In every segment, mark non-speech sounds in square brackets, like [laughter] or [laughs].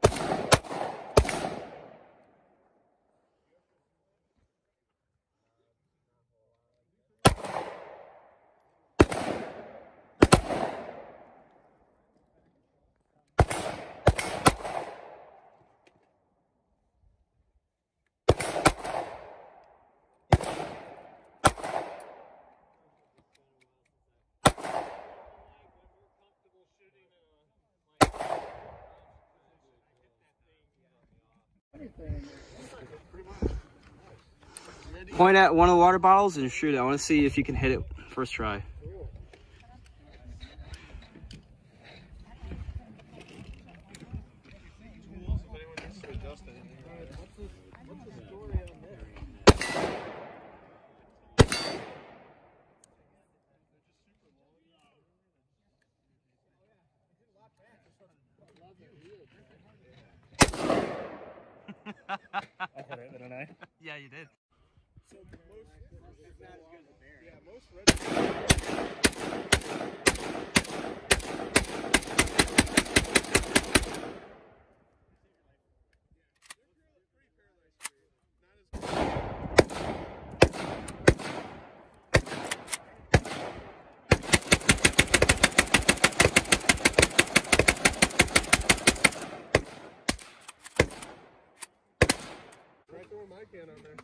Friday. Point at one of the water bottles and shoot it. I want to see if you can hit it first try. I hit it, didn't I? [laughs] Yeah, you did. Right throwing my can on there.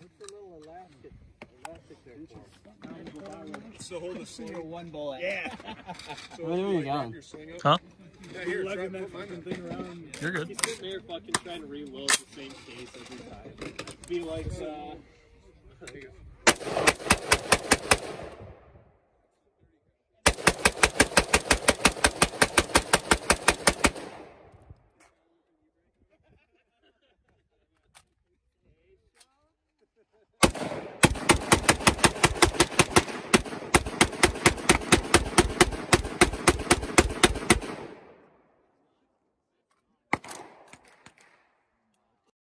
What's the little elastic, elastic there for? So hold the sling. one bullet. Yeah. [laughs] So Where are you like, going? your sling up. Huh? Yeah, here, try to put mine in. You're good. He's sitting there fucking trying to reload the same case every time. Be like, uh, There you go.